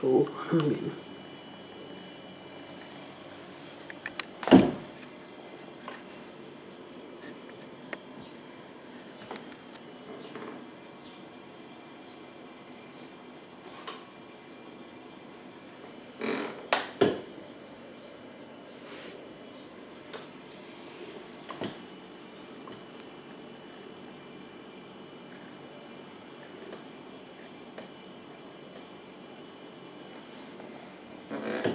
头里。Mm-hmm.